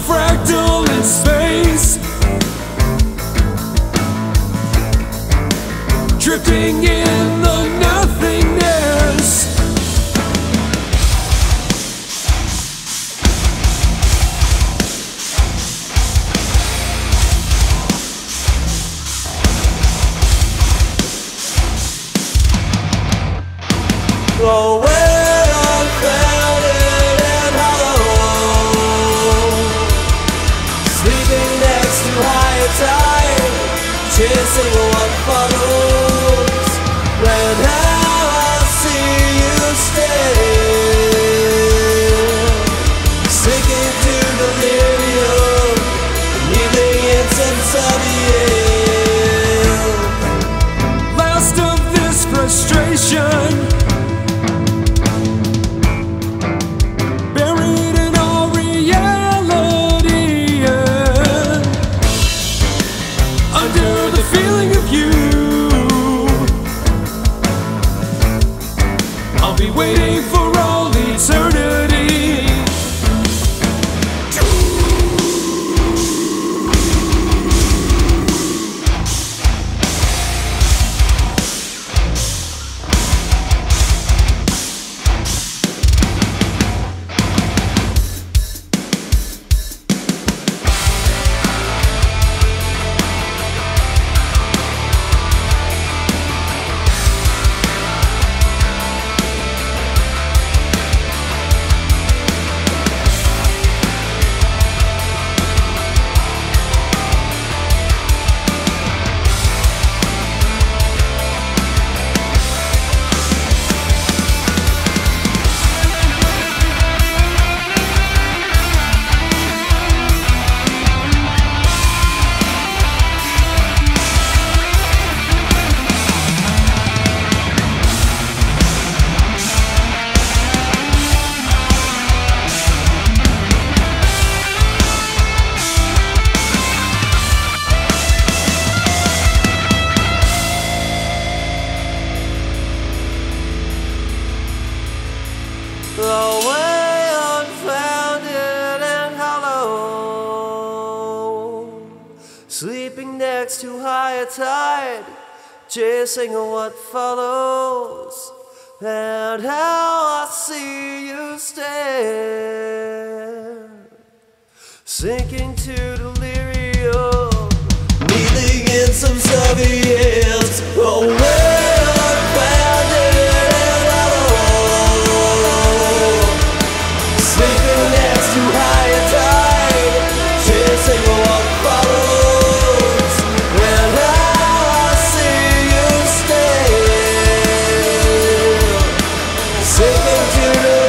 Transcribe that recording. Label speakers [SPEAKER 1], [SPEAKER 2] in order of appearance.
[SPEAKER 1] a fractal in space. Drifting in the nothingness.
[SPEAKER 2] Oh, chasing what follows.
[SPEAKER 1] Be waiting for all eternity.
[SPEAKER 2] Sleeping next to higher tide, chasing what follows, and how I see you stare, sinking to delirium, breathing in some Soviets away. Take me to the